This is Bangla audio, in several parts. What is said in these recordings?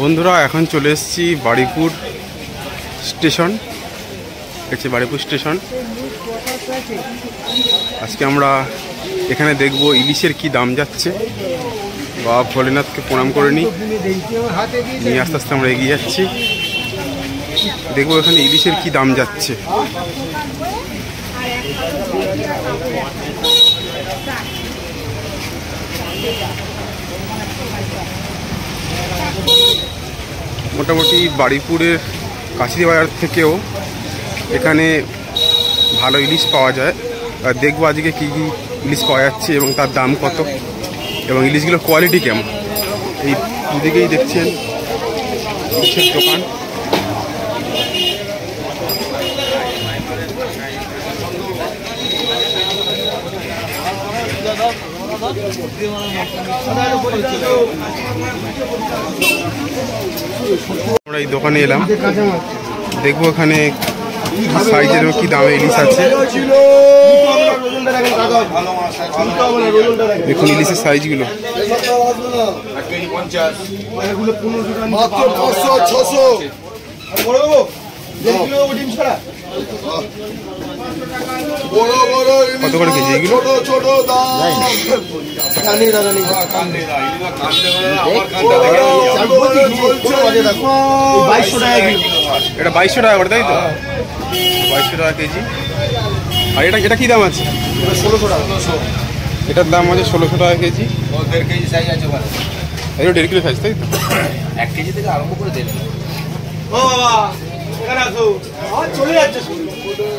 বন্ধুরা, এখন চলে এসেছি বাড়িপুর স্টেশন। হচ্ছে বাড়িপুর স্টেশন। আজকে আমরা এখানে দেখব ইলিশের কি দাম যাচ্ছে। বা ভোলেনাথকে প্রণাম করে নিই। নিয়ে আস্তে আস্তে আমরা এগিয়ে যাচ্ছি। দেখব এখানে ইলিশের কি দাম যাচ্ছে। মোটামুটি বাড়িপুরের কাশি বাজার থেকেও এখানে ভালো ইলিশ পাওয়া যায়। আর দেখব আজকে কী কী ইলিশ পাওয়া যাচ্ছে এবং তার দাম কত এবং ইলিশগুলোর কোয়ালিটি কেমন। এই দুদিকেই দেখছেন ইলিশের দোকান। আমরা এই দোকানে এলাম। দেখব এখানে সাইজের কি দামে ইলিশ আছে। দেখুন ইলিশের সাইজগুলো। ছশো। কত করে কেজি এগুলো? এটা বাইশশো টাকা করে তাই তো? বাইশশো টাকা কেজি। আর এটা এটা কি দাম আছে? ষোলোশো টাকা। এটার দাম আছে ষোলোশো টাকা কেজি। দেড় কেজি সাইজ আছে এটা দেড় কিলো সাইজ তাই তো? এক কেজি থেকে আরম্ভ করে দেড় ও বাবা চলে যাচ্ছে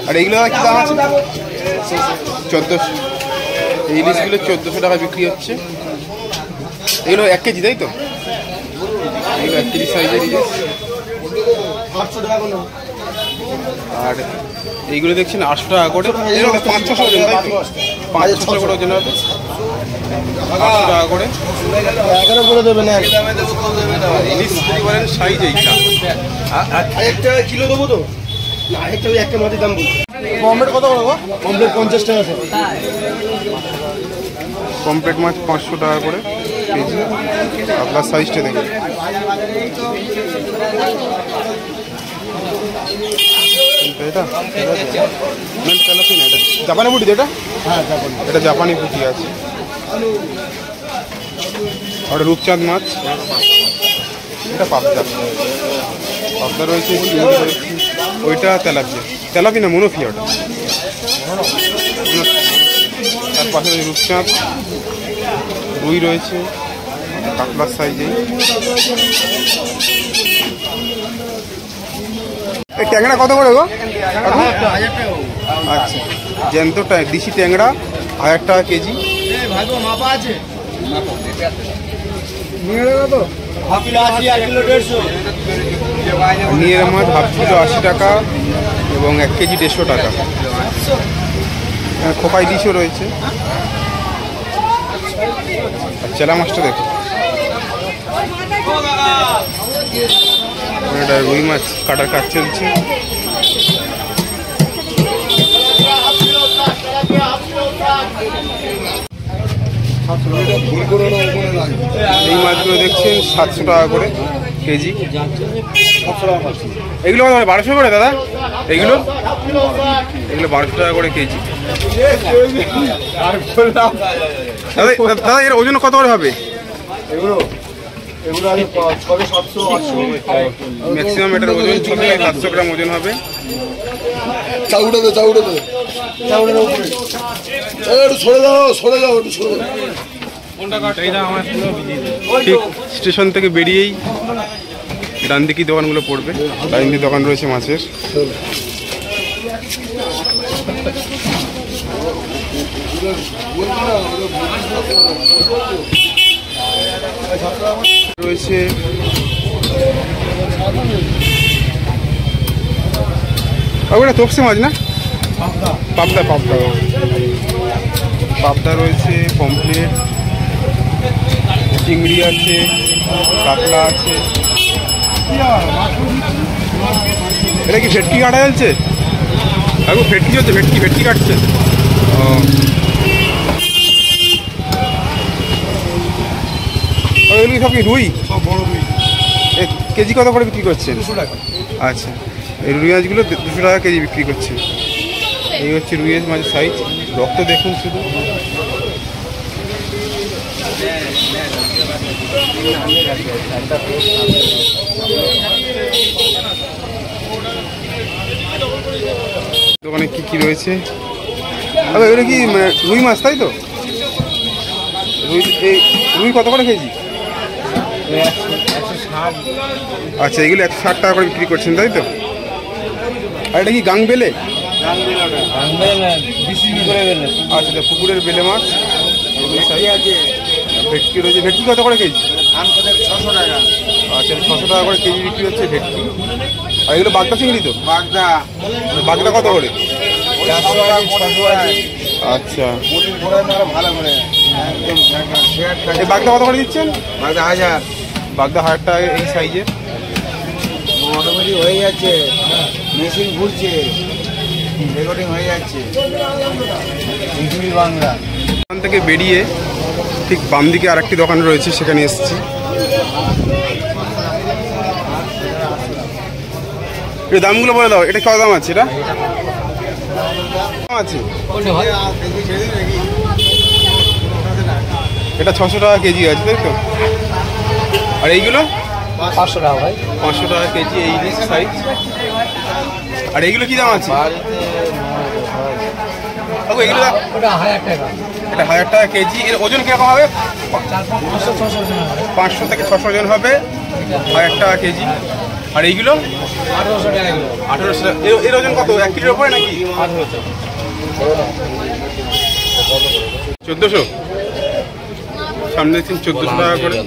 আর এইগুলো কি দাম আছে? চোদ্দোশো। এই ইলিশগুলো চোদ্দোশো টাকা বিক্রি হচ্ছে। এগুলো এক কেজি, তাই তো? এগুলো এক কেজি সাইজের আর এইগুলো দেখছেন আটশো টাকা করে। পাঁচ ছশো ওজন পাঁচ ছশো করে ওজন হবে। আটশো টাকা করে। এগারো করে দেবে না ইলিশ বলেন সাইজ এইটা। কিলো দেবো তো? ওই একটা মাটির দাম বলছি। কমপ্লেট কত করে কমপ্লেট পঞ্চাশ টাকা আছে কমপ্লিট মাছ পাঁচশো টাকা করে কেজি। আপনার সাইজটা দেখুন এটা না, না, এটা জাপানি পুটি এটা? হ্যাঁ এটা জাপানি পুটি আছে। আর রূপচাঁদ মাছ। এটা পাবদা। পাবদা রয়েছে। ওইটা তেলাপিয়া তেলাপি না মনোফিয়া ওটা। তার পাশে রূপচাঁদ। রুই রয়েছে। কাতলার সাইজে। ট্যাংরা কত করে গো? আচ্ছা। জ্যান্ত দিশি ট্যাংরা হাজার টাকা কেজি। মাপা আছে নিয়ে নেবে তো হাফ কিলো আশি এক কিলো দেড়শো নিয়ে মাছ হাফ কিলো আশি টাকা এবং এক কেজি দেড়শো টাকা। খোকাই ডিশও রয়েছে। চেলা মাছটা দেখো। এটা রুই মাছ, কাটার কাজ চলছে। এই মাছগুলো দেখছেন সাতশো টাকা করে কেজি। এগুলো করে? বারোশো করে দাদা? এগুলো? এগুলো বারোশো টাকা করে কেজি। দাদা এর ওজন কত করে হবে? এগুলো ম্যাক্সিমাম এটার ওজন ছ ওজন হবে। দে চাউড়ে দে ঠিক স্টেশন থেকে বেরিয়েই ডান দিকে দোকানগুলো পড়বে। ডান দিকে দোকান রয়েছে মাছের। রয়েছে ওটা তপসে মাছ না? পাবদা পাবদা। পাবদা রয়েছে, পমফ্লেট। চিংড়ি আছে কাতলা আছে। এটা কি ভেটকি কাটা চলছে? কাকু ভেটকি চলছে ভেটকি ভেটকি কাটছে। ও। সব কি রুই? সব বড় রুই। কেজি কত করে বিক্রি করছে দুশো টাকা। আচ্ছা। এই রুই মাছগুলো দুশো টাকা কেজি বিক্রি করছে। এই হচ্ছে রুই মাছের সাইজ রক্ত দেখুন শুধু। দোকানে কি কি রয়েছে? আরে এগুলো কি মানে, রুই মাছ তাই তো? রুই রুই কত করে কেজি? আচ্ছা এগুলো একশো ষাট টাকা করে বিক্রি করছেন তাই তো? আর এটা কি গাং বেলে। আচ্ছা পুকুরের বেলে মাছ। এগুলো আছে। ভেটকি রয়েছে। ভেটকি কত করে কেজি? ছশো টাকা। আচ্ছা ছশো টাকা করে কেজি বিক্রি হচ্ছে ভেটকি। আর এগুলো বাগদা চিংড়ি তো? বাগদা। বাগদা কত করে? আচ্ছা। ভালো বাগদা কত করে দিচ্ছেন? বাগদা হাজার। বাগদা হাজার টাকা এই সাইজের? মোটামুটি হয়ে যাচ্ছে। মেশিন ঘুরছে। রেকর্ডিং হয়ে যাচ্ছে। বাংলা। দোকান থেকে বেরিয়ে ঠিক বাম দিকে আরেকটি দোকান রয়েছে সেখানে এসেছি। এই দামগুলো বলে দাও এটা কত দাম আছে এটা? আছে। এটা ছশো টাকা কেজি আছে তাই তো? আর এইগুলো? পাঁচশো টাকা ভাই। পাঁচশো টাকা কেজি এই সাইজ আর এইগুলো কি দাম আছে? এগুলো ওটা হাজার টাকা। এটা হাজার টাকা কেজি। এর ওজন কীরকম হবে? পাঁচশো থেকে ছশো ওজন হবে। হাজার টাকা কেজি। আর এইগুলো? আঠারোশো এর- ওজন কত? এক কিলোর উপরে নাকি? চোদ্দোশো? সামনে দেখছেন চোদ্দোশো টাকা করে।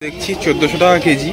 দেখছি চোদ্দোশো টাকা কেজি।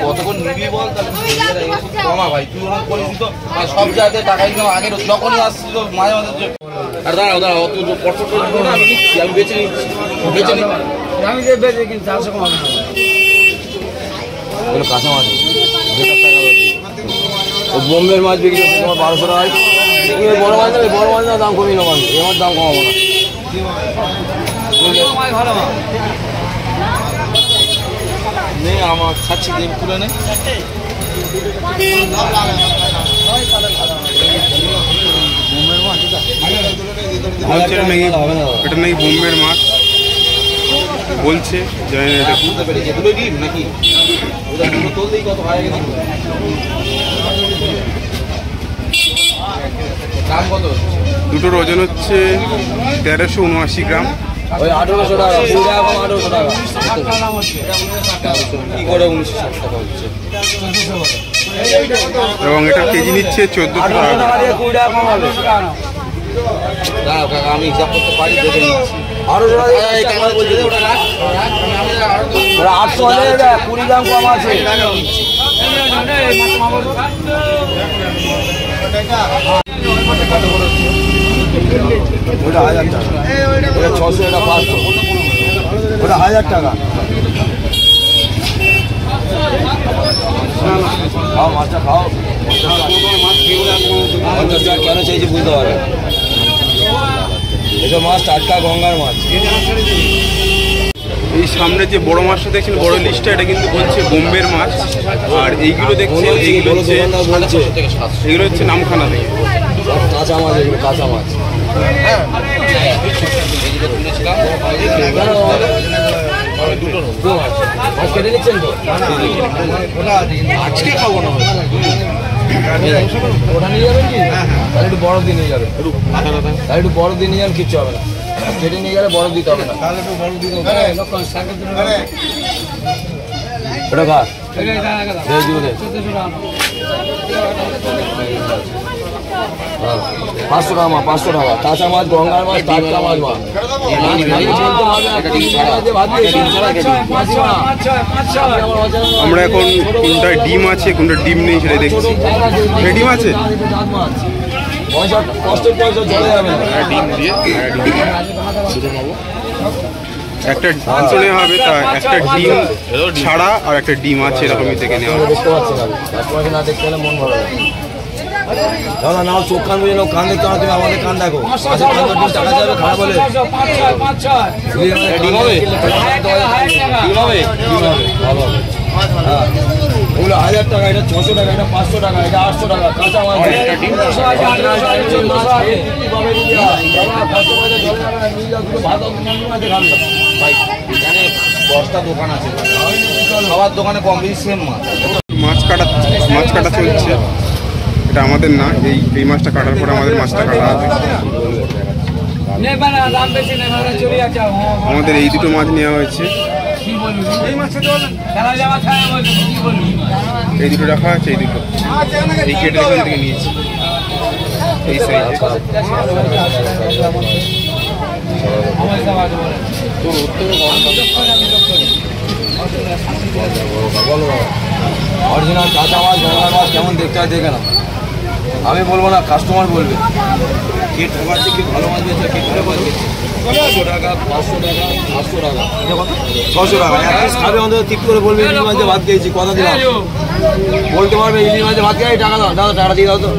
কত করে নিবি বল? তাহলে কমা ভাই। তুই ওরকম করিস তো আর সব জায়গাতে টাকা দিলাম আগে যখনই আসছিল মাঝে মাঝে আর দাঁড়াও দাঁড়াও অত কষ্ট করে আমি। নিচ্ছি আমি বেছে নিচ্ছি? বেছে নিচ্ছি? আমি যে চারশো কম এগুলো কাঁচা মাছ টাকা ও বোম্বের মাছ বিক্রি তোমার বারোশো ওই বড় মাছ নেবে বড় মাছ দাম কমিয়ে নেব আমি আমার দাম কমাবো না। ভালো মাছ। নে আমার খাচ্ছি দিন তুলে নে বলছে এটা নাকি এটা নাকি বোম্বের মাছ। বলছে, জানি না, এটা ডিম নাকি কত হয়ে দুটোর ওজন হচ্ছে তেরোশো উনআশি গ্রাম। ওই আঠেরোশো টাকা কুড়ি টাকা কম আঠেরোশো টাকা। কি করে উনিশশো ষাট টাকা হচ্ছে? এবং এটা কেজি নিচ্ছে চোদ্দোশো টাকা। দিয়ে কুড়ি টাকা কম হবে দাঁড়াও কাকা আমি হিসাব করতে পারি দেখে নিচ্ছি। আরও আটশো হলে কুড়ি দাম কম আছে ওটা হাজার টাকা ছশো এটা পাঁচশো ওটা হাজার টাকা খাও মাছটা খাও পঞ্চাশ টাকা কেন চাইছি বুঝতে পারবে এসব মাছ টাটকা গঙ্গার মাছ এই সামনে যে বড় মাছটা দেখছেন বড় লিস্টটা এটা কিন্তু বলছে বোম্বের মাছ আর এইগুলো দেখছেন এইগুলো হচ্ছে বলছে এগুলো হচ্ছে নামখানা থেকে কাঁচা মাছ এগুলো কাঁচা মাছ তো? আজকে খাব না। ওটা নিয়ে যাবেন কি? তাহলে একটু বরফ দিয়ে নিয়ে যাবেন। তাহলে একটু বরফ দিয়ে নিয়ে যাবেন কিচ্ছু হবে না। কেটে নিয়ে গেলে বরফ দিতে হবে না। একটু বড় দিন ওটা খা পাঁচশো টাকা মাছ পাঁচশো টাকা। কাঁচা মাছ গঙ্গার মাছ টাটকা মাছ মাছ আমরা এখন কোনটায় ডিম আছে কোনটা ডিম নেই সেটা দেখছি। ডিম আছে? পয়সা চলে একটা ডিম দিয়ে। হবে তা একটা ডিম ছাড়া আর একটা ডিম আছে এরকমই থেকে নেওয়া দেখতে পাচ্ছি না। দেখতে হলে মন ভালো দাদা নাও চোখ কান বুঝে নাও কান দেখতে না তুমি আমাদের কান দেখো। কান টাকা যাবে? খারাপ বলে ডিম হবে ডিম হবে ডিম হবে ভালো হবে। ওগুলো হাজার টাকা এটা ছশো টাকা এটা পাঁচশো টাকা এটা আটশো টাকা কাঁচা মাছ এখানে দশটা দোকান আছে সবার দোকানে কম বেশি সেম মাছ মাছ কাটা মাছ কাটা চলছে। এটা আমাদের না এই এই মাছটা কাটার পরে আমাদের মাছটা কাটা হবে। আমাদের এই দুটো মাছ নেওয়া হয়েছে। এই দুটো রাখা আছে এই দুটো। এই কেটে এখান থেকে নিয়েছি। এই সাইজে অরিজিনাল কাঁচা মাছ গঙ্গার মাছ কেমন দেখতে হয় দেখে না আমি বলব না কাস্টমার বলবে। কে ঠকাচ্ছে কি ভালো মাছ বেচে কে খারাপ মাছ বেচে পাঁচশো টাকা পাঁচশো টাকা পাঁচশো টাকা। ছশো টাকা এক পিস খাবে অন্তত ঠিক করে বলবে ইলিশ মাঝে ভাত খেয়েছি কথা দিলাম। বলতে পারবে ইলিশ মাঝে ভাত খেয়ে টাকা দাও দাদা টাকা দিয়ে দাও তো।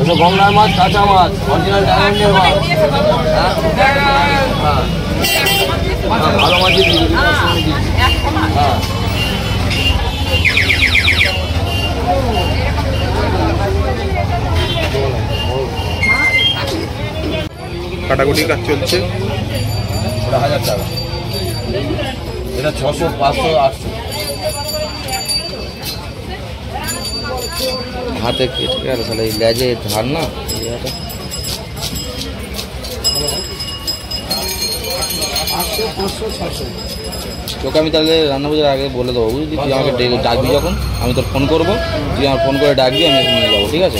ওসব গঙ্গার মাছ কাঁচা মাছ অরিজিনাল ডায়মন্ডের মাছ। হ্যাঁ? হ্যাঁ। হ্যাঁ, ভালো মাছই দিচ্ছি হ্যাঁ। কাটাকুটি কাজ চলছে। ওটা হাজার টাকা। এটা ছশো পাঁচশো আটশো। হাতে কেটে গেল তাহলে এই লেজে ধার না? তোকে আমি তাহলে রান্না বাজার আগে বলে দেবো বুঝলি? তুই আমাকে ডাকবি যখন আমি তোর ফোন করব। তুই আমার ফোন করে ডাকবি আমি নিয়ে যাব ঠিক আছে?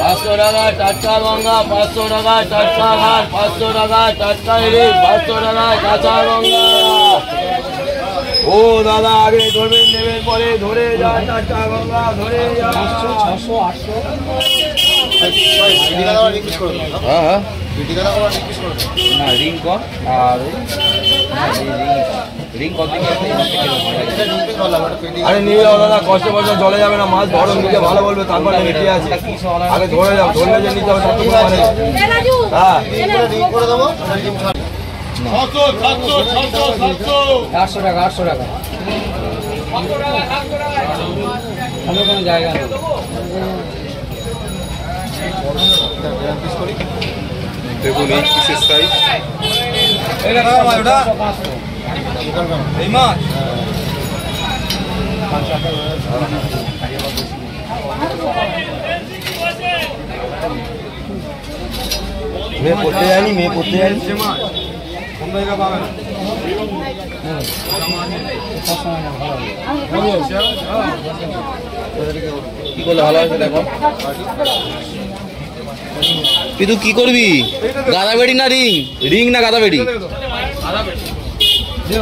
পাঁচশো টাকা টাটকা গঙ্গা পাঁচশো টাকা টাটকা ঘাট পাঁচশো টাকা টাটকা ইলিশ পাঁচশো টাকা, কাঁচা গঙ্গা ও দাদা আগে ধরবেন নেবেন পরে ধরে যান টাটকা গঙ্গা ধরে যান ছশো আটশো। হ্যাঁ হ্যাঁ। না রিং কর আর রিং কর। আরে নিয়ে যাও দাদা কষ্ট কষ্ট জলে যাবে না মাছ গরম দিকে ভালো বলবে তারপরে মিটিয়ে আছে। আগে ধরে যাও ধরলে যে নিতে হবে হ্যাঁ আটশো টাকা আটশো টাকা। কোনো জায়গা নেই। দেখুন এই পিসের সাইজ এই মাছ মেয়ে পড়তে যায়নি মেয়ে পড়তে যায়নি। কি করলে ভালো হবে দেখো। তুই তুই কি করবি? গাদা বেড়ি না রিং? রিং না গাদা বেড়ি?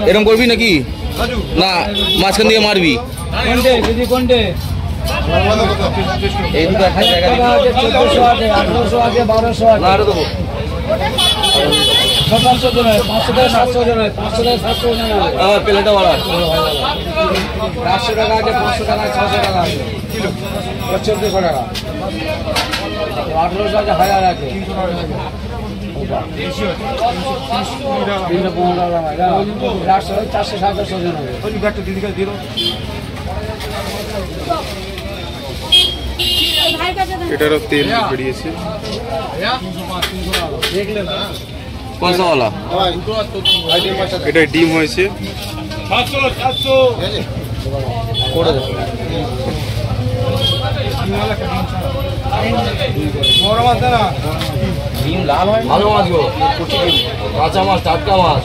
এরকম করবি নাকি? না মাঝখান দিয়ে মারবি। এই দুটো একটা জায়গা আঠারোশো আছে বারোশো আছে হয় পাঁচশো থেকে সাতশো জন পাঁচশো থেকে সাতশো বাড়া। চারশো টাকা আছে পাঁচশো টাকা ছশো টাকা আছে। চোদ্দশো টাকা। আঠারোশো আছে হাজার আছে। চারশো সাতশো জন হবে এটারও তেল বেরিয়েছে। এটা ডিম হয়েছে। ডিম লাল হয়? ভালো মাছ গো। কাঁচা মাছ টাটকা মাছ।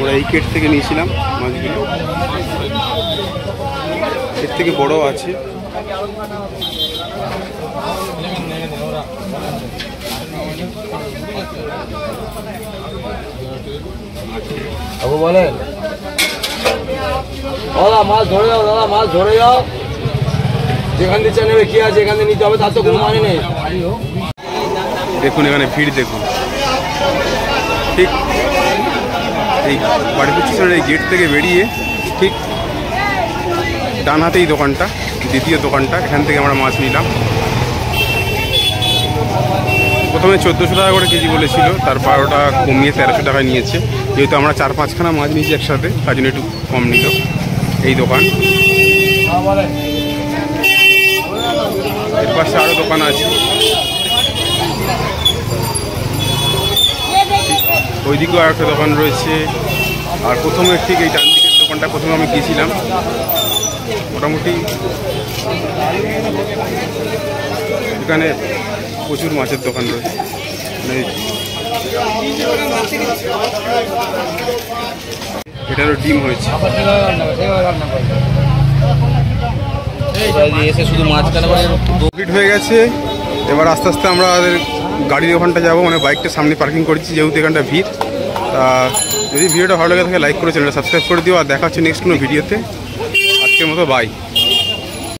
আমরা এই কেট থেকে নিয়েছিলাম মাছগুলো। এর থেকে বড় আছে। বাবু বলেন। দাদা মাছ ধরে যাও দাদা মাছ ধরে যাও। যেখান নেবে কি আছে এখান থেকে নিতে হবে তার তো কোনো মানে নেই। দেখুন এখানে ভিড় দেখুন ঠিক এই বাড়িপুর স্টেশনের এই গেট থেকে বেরিয়ে ঠিক ডান হাতেই দোকানটা, দ্বিতীয় দোকানটা, এখান থেকে আমরা মাছ নিলাম। প্রথমে চোদ্দোশো টাকা করে কেজি বলেছিল তারপর ওটা কমিয়ে তেরোশো টাকায় নিয়েছে। যেহেতু আমরা চার পাঁচখানা মাছ নিয়েছি একসাথে, তার জন্য একটু কম নিল এই দোকান। এর পাশে আরও দোকান আছে। ওইদিকেও আর একটা দোকান রয়েছে। আর প্রথমে ঠিক এই ডান দিকের দোকানটা প্রথমে আমি গিয়েছিলাম। মোটামুটি এখানে প্রচুর মাছের দোকান রয়েছে। মানে এটারও ডিম হয়েছে। এসে শুধু মাছ কমপ্লিট হয়ে গেছে। এবার আস্তে আস্তে আমরা গাড়ির ওখানটা যাব। মানে বাইকটা সামনে পার্কিং করেছি যেহেতু এখানটা ভিড় তা যদি ভিডিওটা ভালো লাগে থাকে লাইক করে চ্যানেলটা সাবস্ক্রাইব করে দিও, আর দেখা হচ্ছে নেক্সট কোনো ভিডিওতে। আজকের মতো বাই